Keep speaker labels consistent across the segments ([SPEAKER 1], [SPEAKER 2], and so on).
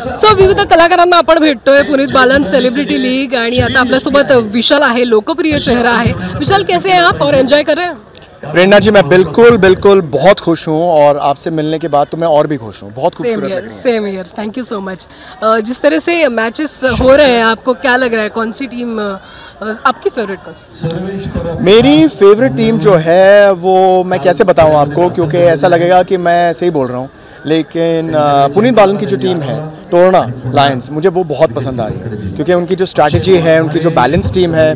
[SPEAKER 1] सो विविध कलाकारांना आपण भेटतोय. पुनीत बालन सेलिब्रिटी लीग आणि आता आपल्यासोबत विशाल आहे. लोकप्रिय चेहरा है विशाल कैसे हैं आप और एंजॉय कर रहे हैं?
[SPEAKER 2] प्रेरणा जी मैं बिल्कुल बिल्कुल बहुत खुश हूँ और आपसे मिलने के बाद तो मैं और भी खुश हूँ। बहुत
[SPEAKER 1] सेम
[SPEAKER 2] खूबसूरत
[SPEAKER 1] year same year thank you so much जिस तरह से मैचेस हो रहे हैं आपको क्या लग रहा है? कौन सी टीम आपकी फेवरेट कौन
[SPEAKER 2] मेरी फेवरेट टीम जो है वो मैं कैसे बताऊँ आपको? क्योंकि ऐसा लगेगा कि मैं सही बोल रहा हूँ। लेकिन पुनीत बालन की जो टीम है तोड़ना लायंस मुझे वो बहुत पसंद आ रही है। क्योंकि उनकी जो स्ट्रैटेजी है उनकी जो बैलेंस टीम है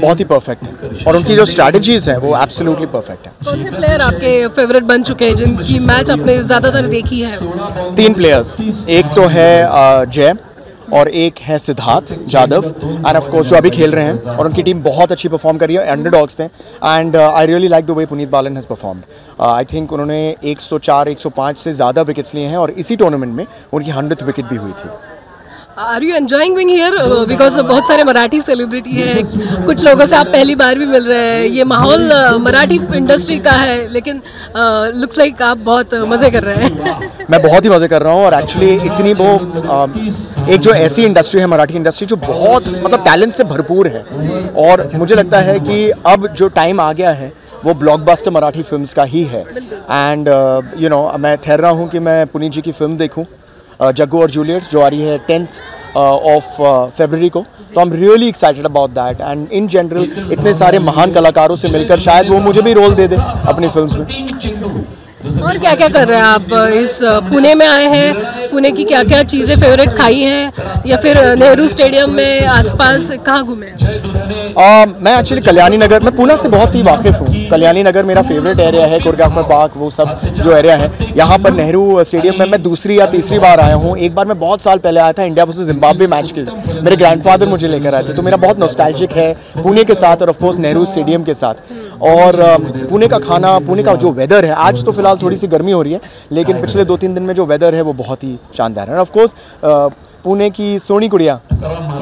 [SPEAKER 2] बहुत ही परफेक्ट है। और उनकी जो स्ट्रैटेजीज है वो एब्सोल्युटली परफेक्ट है।
[SPEAKER 1] कौन से प्लेयर आपके फेवरेट बन चुके हैं जिनकी मैच आपने ज़्यादातर देखी है?
[SPEAKER 2] तीन प्लेयर्स एक तो है जय और एक है Siddharth Jadhav and of course जो अभी खेल रहे हैं, और उनकी टीम बहुत अच्छी परफॉर्म करी है अंडर डॉग्स थे and I really like the way Puneet Balan has performed I think उन्होंने 104 105 से ज़्यादा विकेट्स लिए हैं, और इसी टूर्नामेंट में उनकी हंड्रेड विकेट भी हुई थी।
[SPEAKER 1] Are you enjoying being here because बहुत सारे मराठी सेलिब्रिटी हैं। कुछ लोगों से आप पहली बार भी मिल रहे हैं। ये माहौल uh, मराठी इंडस्ट्री का है लेकिन लुक्स लाइक आप बहुत मज़े कर रहे हैं।
[SPEAKER 2] मैं बहुत ही मज़े कर रहा हूँ और एक्चुअली इतनी वो एक जो ऐसी इंडस्ट्री है मराठी इंडस्ट्री जो बहुत मतलब टैलेंट से भरपूर है। और मुझे लगता है कि अब जो टाइम आ गया है वो ब्लॉकबस्टर मराठी फिल्म्स का ही है। एंड यू नो मैं ठहर रहा हूँ कि मैं पुनीत जी की फ़िल्म देखूँ। जग्गू और जूलियट जो आ रही है टेंथ ऑफ़ फेबररी को। तो I am really excited about that and in general इतने सारे महान कलाकारों से मिलकर शायद वो मुझे भी रोल दे दे अपनी फ़िल्म में।
[SPEAKER 1] और क्या क्या कर रहे हैं आप? इस पुणे में आए हैं। पुणे की क्या क्या चीज़ें फेवरेट खाई हैं? या फिर नेहरू स्टेडियम में आसपास कहाँ घूमे
[SPEAKER 2] मैं एक्चुअली कल्याणी नगर, मैं पुणे से बहुत ही वाकिफ़ हूँ। कल्याणी नगर मेरा फेवरेट एरिया है कुरगाफर बाग, वो सब जो एरिया है। यहाँ पर नेहरू स्टेडियम में मैं दूसरी या तीसरी बार आया हूँ। एक बार मैं बहुत साल पहले आया था इंडिया वर्सेज जिम्बाब्वे मैच के। मेरे ग्रैंडफादर मुझे लेकर आए थे तो मेरा बहुत नॉस्टैल्जिक है पुणे के साथ और ऑफकोर्स नेहरू स्टेडियम के साथ। और पुणे का खाना, पुणे का जो वेदर है, आज तो फ़िलहाल थोड़ी सी गर्मी हो रही है लेकिन पिछले दो तीन दिन में जो वेदर है वो बहुत ही शानदार है। ऑफ़ कोर्स पुणे की सोनी कुड़िया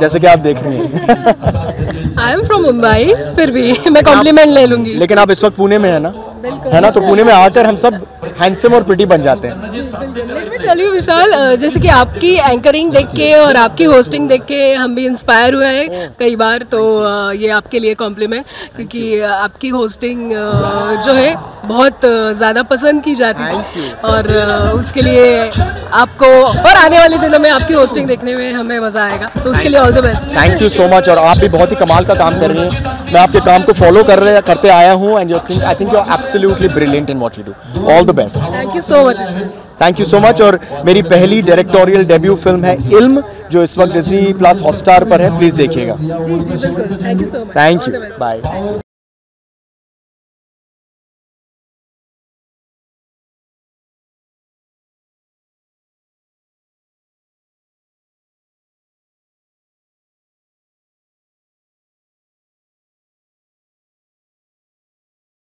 [SPEAKER 2] जैसे कि आप देख रहे हैं।
[SPEAKER 1] आई एम फ्रॉम मुंबई फिर भी मैं कॉम्प्लीमेंट ले लूँगी।
[SPEAKER 2] लेकिन आप इस वक्त पुणे में है ना? है ना? तो पुणे में आकर हम सब हैंडसम और प्रिटी बन जाते हैं।
[SPEAKER 1] you, विशाल जैसे कि आपकी एंकरिंग देख के और आपकी होस्टिंग देख के हम भी इंस्पायर हुए हैं कई बार तो ये आपके लिए कॉम्प्लीमेंट क्योंकि आपकी होस्टिंग जो है बहुत ज़्यादा पसंद की जाती है। और उसके लिए आपको और आने वाले दिनों में आपकी होस्टिंग देखने में हमें मज़ा आएगा। तो उसके लिए all the best
[SPEAKER 2] thank you so much और आप भी बहुत ही कमाल का काम कर रही हैं। मैं आपके काम को फॉलो कर रहे करते आया हूँ and you think I think you are absolutely brilliant in what you do all the best
[SPEAKER 1] thank you so much
[SPEAKER 2] thank you so much और मेरी पहली डायरेक्टोरियल डेब्यू फ़िल्म है इल्म जो इस वक्त डिज्नी प्लस हॉटस्टार पर है। प्लीज़ देखिएगा।
[SPEAKER 1] You
[SPEAKER 2] thank you bye